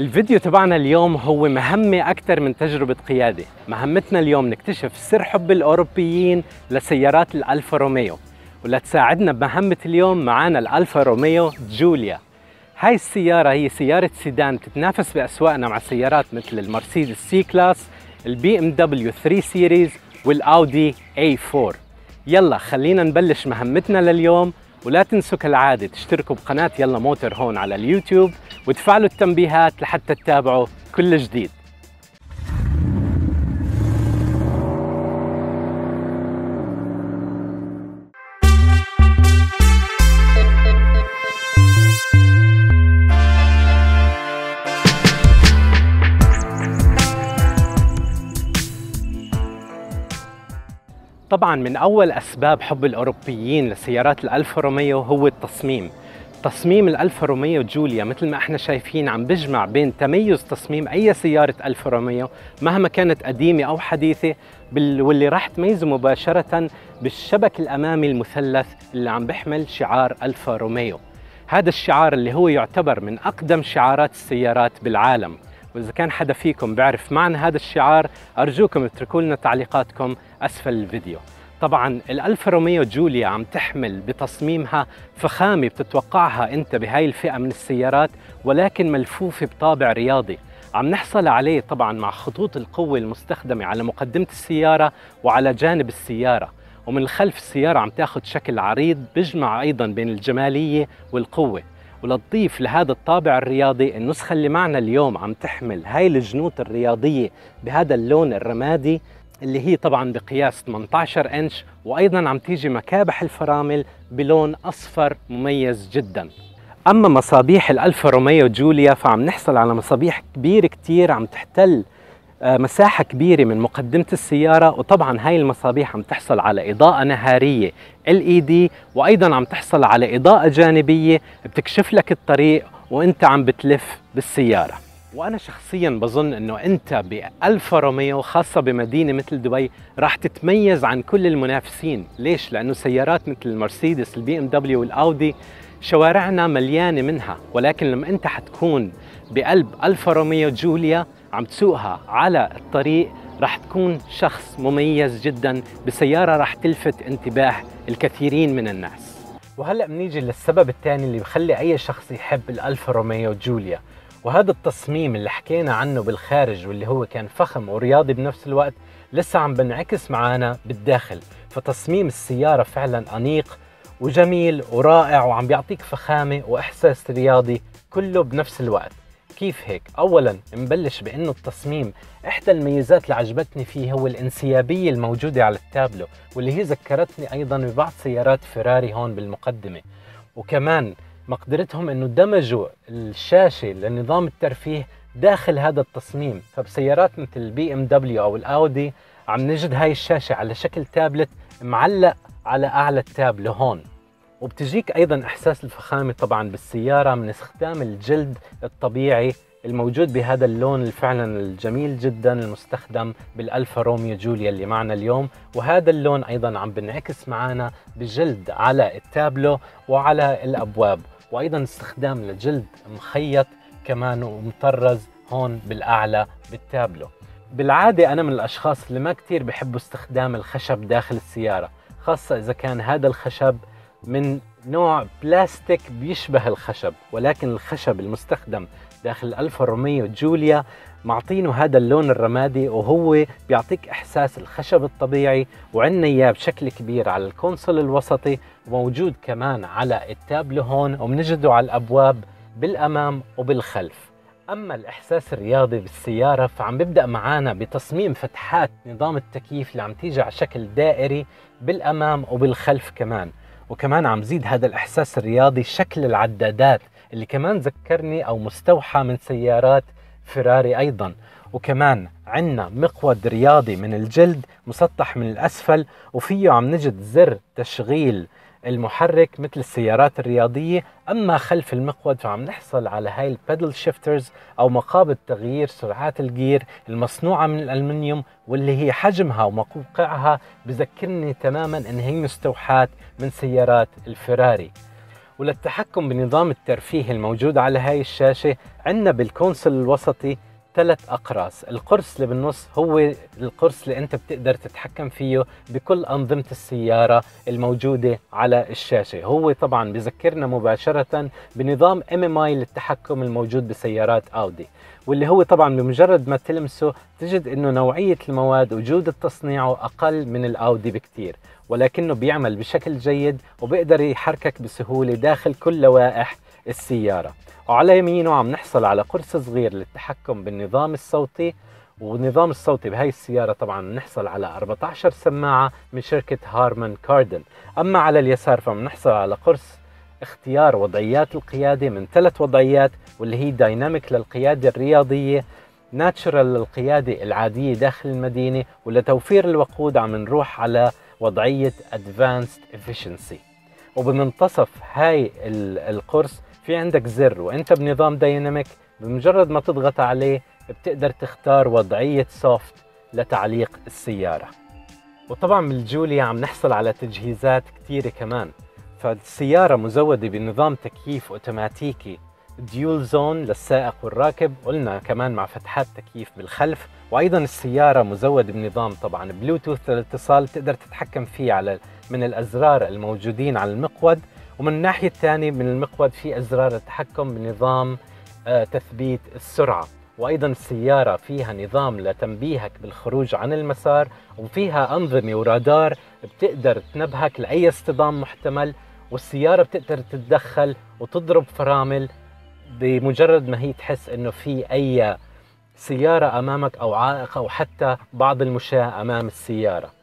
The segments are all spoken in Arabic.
الفيديو تبعنا اليوم هو مهمة أكثر من تجربة قيادة. مهمتنا اليوم نكتشف سر حب الأوروبيين لسيارات الألفا روميو. ولتساعدنا بمهمة اليوم معنا الألفا روميو جوليا. هاي السيارة هي سيارة سيدان تتنافس بأسواقنا مع سيارات مثل المرسيدس C-Class البي إم دبليو 3 Series والأودي A4 يلا خلينا نبلش مهمتنا لليوم ولا تنسوا كالعادة تشتركوا بقناة يلا موتور هون على اليوتيوب. وتفعلوا التنبيهات لحتى تتابعوا كل جديد. طبعا من أول أسباب حب الأوروبيين لسيارات الالفا روميو هو التصميم. تصميم الالفا روميو جوليا مثل ما إحنا شايفين عم بجمع بين تميز تصميم أي سيارة الفا روميو مهما كانت قديمة أو حديثة واللي راح تميزه مباشرة بالشبك الأمامي المثلث اللي عم بيحمل شعار الفا روميو. هذا الشعار اللي هو يعتبر من أقدم شعارات السيارات بالعالم. وإذا كان حدا فيكم بيعرف معنى هذا الشعار أرجوكم اتركوا لنا تعليقاتكم أسفل الفيديو. طبعا الالفا روميو جوليا عم تحمل بتصميمها فخامة بتتوقعها أنت بهاي الفئة من السيارات ولكن ملفوفة بطابع رياضي. عم نحصل عليه طبعا مع خطوط القوة المستخدمة على مقدمة السيارة وعلى جانب السيارة. ومن الخلف السيارة عم تاخذ شكل عريض بيجمع أيضا بين الجمالية والقوة. ولتضيف لهذا الطابع الرياضي النسخة اللي معنا اليوم عم تحمل هاي الجنوط الرياضية بهذا اللون الرمادي اللي هي طبعا بقياس 18 إنش وأيضا عم تيجي مكابح الفرامل بلون أصفر مميز جدا. أما مصابيح الألفا روميو جوليا فعم نحصل على مصابيح كبيره كتير عم تحتل آه، مساحة كبيرة من مقدمة السيارة وطبعا هاي المصابيح عم تحصل على إضاءة نهارية LED وأيضا عم تحصل على إضاءة جانبية بتكشف لك الطريق وأنت عم بتلف بالسيارة. وأنا شخصيا بظن إنه أنت بالفا روميو خاصة بمدينة مثل دبي راح تتميز عن كل المنافسين. ليش؟ لأنه سيارات مثل المرسيدس البي إم دبليو والأودي شوارعنا مليانة منها. ولكن لما أنت حتكون بقلب الفا روميو جوليا عم تسوقها على الطريق راح تكون شخص مميز جدا. بسيارة راح تلفت انتباه الكثيرين من الناس. وهلأ بنيجي للسبب الثاني اللي بخلي أي شخص يحب الالفا روميو جوليا. وهذا التصميم اللي حكينا عنه بالخارج واللي هو كان فخم ورياضي بنفس الوقت لسه عم بنعكس معنا بالداخل. فتصميم السيارة فعلا أنيق وجميل ورائع وعم بيعطيك فخامة وإحساس رياضي كله بنفس الوقت. كيف هيك؟ أولا نبلش بأنه التصميم إحدى الميزات اللي عجبتني فيه هو الانسيابية الموجودة على التابلو واللي هي ذكرتني أيضا ببعض سيارات فيراري هون بالمقدمة. وكمان مقدرتهم إنه دمجوا الشاشة لنظام الترفيه داخل هذا التصميم. فبسيارات مثل البي إم دبليو أو الأودي عم نجد هاي الشاشة على شكل تابلت معلق على أعلى التابلو هون. وبتجيك أيضا إحساس الفخامة طبعا بالسيارة من استخدام الجلد الطبيعي الموجود بهذا اللون فعلا الجميل جدا المستخدم بالألفا روميو جوليا اللي معنا اليوم. وهذا اللون أيضا عم بنعكس معنا بجلد على التابلو وعلى الأبواب. وأيضا استخدام الجلد مخيط كمان ومطرز هون بالأعلى بالتابلو. بالعادة أنا من الأشخاص اللي ما كتير بحبوا استخدام الخشب داخل السيارة خاصة إذا كان هذا الخشب من نوع بلاستيك بيشبه الخشب ولكن الخشب المستخدم داخل الألفا روميو جوليا معطينه هذا اللون الرمادي وهو بيعطيك إحساس الخشب الطبيعي وعندنا إياه بشكل كبير على الكونسول الوسطي وموجود كمان على التابلو هون وبنجده على الأبواب بالأمام وبالخلف. أما الإحساس الرياضي بالسيارة فعم ببدأ معانا بتصميم فتحات نظام التكييف اللي عم تيجي على شكل دائري بالأمام وبالخلف كمان. وكمان عم زيد هذا الإحساس الرياضي شكل العدادات اللي كمان ذكرني أو مستوحى من سيارات فيراري أيضا. وكمان عندنا مقود رياضي من الجلد مسطح من الأسفل وفيه عم نجد زر تشغيل المحرك مثل السيارات الرياضية. أما خلف المقود فعم نحصل على هاي ال paddle shifters أو مقابض تغيير سرعات الجير المصنوعة من الألمنيوم واللي هي حجمها وموقعها بذكرني تماما أن هي مستوحاة من سيارات الفراري وللتحكم بنظام الترفيه الموجود على هاي الشاشة عندنا بالكونسل الوسطي ثلاث أقراص. القرص اللي بالنص هو القرص اللي أنت بتقدر تتحكم فيه بكل أنظمة السيارة الموجودة على الشاشة. هو طبعا بذكرنا مباشرة بنظام MMI للتحكم الموجود بسيارات أودي واللي هو طبعا بمجرد ما تلمسه تجد إنه نوعية المواد وجودة تصنيعه أقل من الأودي بكتير ولكنه بيعمل بشكل جيد وبيقدر يحركك بسهولة داخل كل لوائح السيارة. وعلى يمينه عم نحصل على قرص صغير للتحكم بالنظام الصوتي والنظام الصوتي بهاي السيارة طبعا نحصل على 14 سماعة من شركة هارمان كاردن. أما على اليسار فبنحصل على قرص اختيار وضعيات القيادة من ثلاث وضعيات واللي هي Dynamic للقيادة الرياضية Natural للقيادة العادية داخل المدينة ولتوفير الوقود عم نروح على وضعية Advanced Efficiency. وبمنتصف هاي القرص في عندك زر وانت بنظام dynamic بمجرد ما تضغط عليه بتقدر تختار وضعية soft لتعليق السيارة. وطبعا بالجوليا عم نحصل على تجهيزات كثيرة كمان. فالسيارة مزودة بنظام تكييف أوتوماتيكي dual zone للسائق والراكب قلنا كمان مع فتحات تكييف بالخلف. وأيضا السيارة مزودة بنظام طبعا بلوتوث للاتصال تقدر تتحكم فيه على من الأزرار الموجودين على المقود. ومن الناحية الثانية من المقود في أزرار التحكم بنظام آه تثبيت السرعة وأيضا السيارة فيها نظام لتنبيهك بالخروج عن المسار وفيها أنظمة ورادار بتقدر تنبهك لأي اصطدام محتمل والسيارة بتقدر تتدخل وتضرب فرامل بمجرد ما هي تحس إنه في أي سيارة أمامك أو عائق أو حتى بعض المشاة أمام السيارة.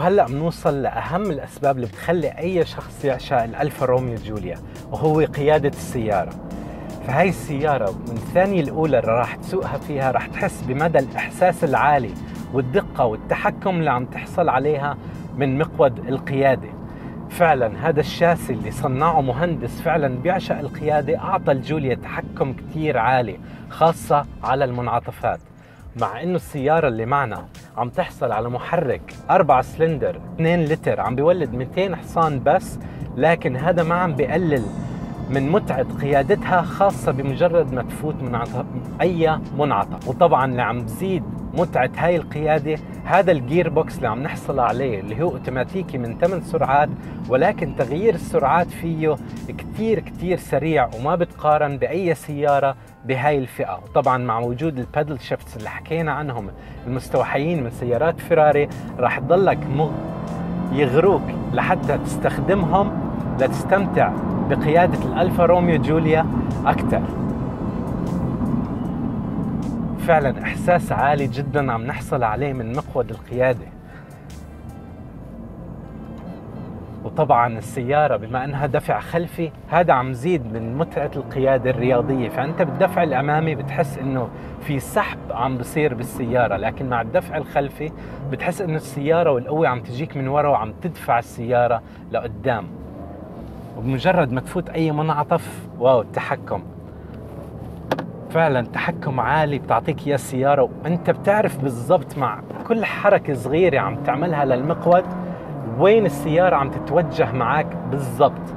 وهلأ بنوصل لأهم الأسباب اللي بتخلي أي شخص يعشق الألفا روميو جوليا وهو قيادة السيارة. فهي السيارة من الثانية الأولى اللي راح تسوقها فيها راح تحس بمدى الإحساس العالي والدقة والتحكم اللي عم تحصل عليها من مقود القيادة. فعلا هذا الشاسي اللي صنعه مهندس فعلا بيعشق القيادة أعطى الجوليا تحكم كثير عالي خاصة على المنعطفات. مع إنه السيارة اللي معنا عم تحصل على محرك 4 سلندر 2 لتر عم بيولد 200 حصان بس لكن هذا ما عم بيقلل من متعة قيادتها خاصة بمجرد ما تفوت من أي منعطف. وطبعا اللي عم بزيد متعة هاي القيادة هذا ال gearbox اللي عم نحصل عليه اللي هو أوتوماتيكي من 8 سرعات ولكن تغيير السرعات فيه كتير كتير سريع وما بتقارن بأي سيارة بهاي الفئة. وطبعا مع وجود ال paddle shifts اللي حكينا عنهم المستوحيين من سيارات فيراري راح تضلك مغ يغروك لحتى تستخدمهم لتستمتع بقيادة الألفا روميو جوليا أكثر فعلا إحساس عالي جدا عم نحصل عليه من مقود القيادة. وطبعا السيارة بما إنها دفع خلفي هذا عم بزيد من متعة القيادة الرياضية. فأنت بالدفع الأمامي بتحس إنه في سحب عم بصير بالسيارة لكن مع الدفع الخلفي بتحس إنه السيارة والقوة عم تجيك من ورا وعم تدفع السيارة لقدام. وبمجرد ما تفوت أي منعطف واو التحكم. فعلا تحكم عالي بتعطيك اياه السياره وأنت بتعرف بالضبط مع كل حركة صغيرة عم تعملها للمقود وين السيارة عم تتوجه معك بالضبط.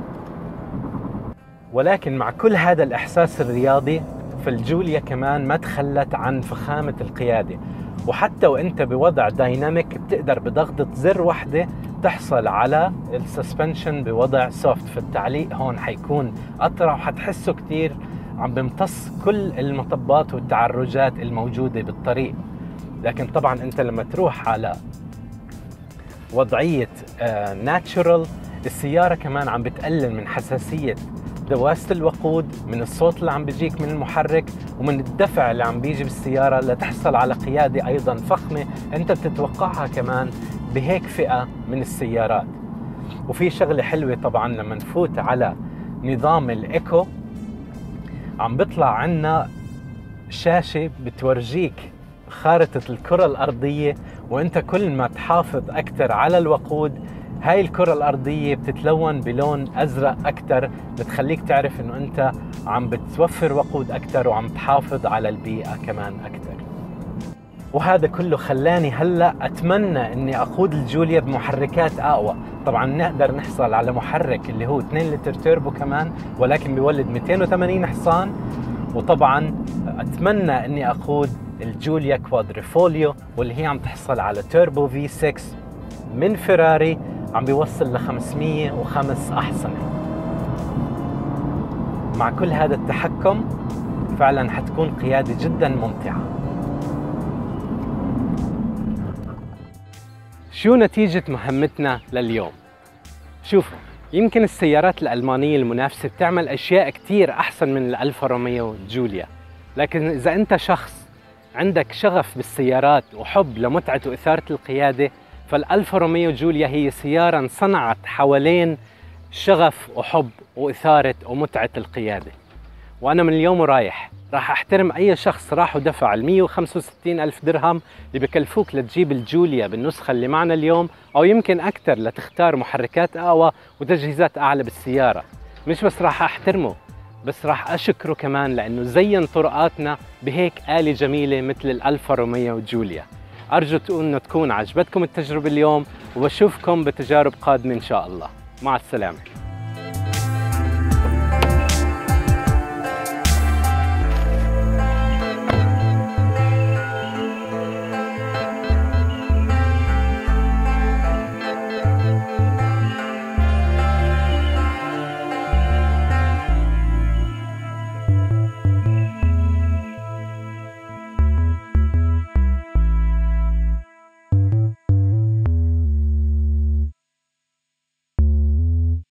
ولكن مع كل هذا الإحساس الرياضي فالجوليا كمان ما تخلت عن فخامة القيادة. وحتى وأنت بوضع dynamic بتقدر بضغطة زر واحدة تحصل على ال suspension بوضع soft فالتعليق هون حيكون أطرى وحتحسه كتير عم بمتص كل المطبات والتعرجات الموجودة بالطريق. لكن طبعا أنت لما تروح على وضعية ناتشورال آه، السيارة كمان عم بتقلل من حساسية دواسة الوقود من الصوت اللي عم بيجيك من المحرك ومن الدفع اللي عم بيجي بالسيارة لتحصل على قيادة أيضا فخمة. أنت بتتوقعها كمان بهيك فئة من السيارات. وفي شغلة حلوة طبعا لما نفوت على نظام الإيكو. عم بيطلع عنا شاشة بتورجيك خارطة الكرة الأرضية وأنت كل ما تحافظ أكثر على الوقود هاي الكرة الأرضية بتتلون بلون أزرق أكثر بتخليك تعرف إنه أنت عم بتوفر وقود أكثر وعم تحافظ على البيئة كمان أكثر وهذا كله خلاني هلا أتمنى إني اقود الجوليا بمحركات أقوى. طبعا نقدر نحصل على محرك اللي هو 2 لتر تيربو كمان ولكن بيولد 280 حصان. وطبعا أتمنى إني اقود الجوليا كوادريفوليو واللي هي عم تحصل على turbo V6 من فيراري عم بيوصل ل 505 أحصنة. مع كل هذا التحكم فعلا حتكون قيادة جدا ممتعة. شو نتيجة مهمتنا لليوم؟ شوفوا يمكن السيارات الألمانية المنافسة بتعمل أشياء كتير أحسن من الألفا روميو جوليا لكن إذا أنت شخص عندك شغف بالسيارات وحب لمتعة وإثارة القيادة فالألفا روميو جوليا هي سيارة انصنعت حوالين شغف وحب وإثارة ومتعة القيادة وأنا من اليوم ورايح راح أحترم أي شخص راح ودفع ال 165 ألف درهم اللي بكلفوك لتجيب الجوليا بالنسخة اللي معنا اليوم أو يمكن أكثر لتختار محركات أقوى وتجهيزات أعلى بالسيارة. مش بس راح أحترمه بس راح أشكره كمان لأنه زين طرقاتنا بهيك آلة جميلة مثل الالفا روميو وجوليا. أرجو إنه تكون عجبتكم التجربة اليوم وبشوفكم بتجارب قادمة إن شاء الله. مع السلامة.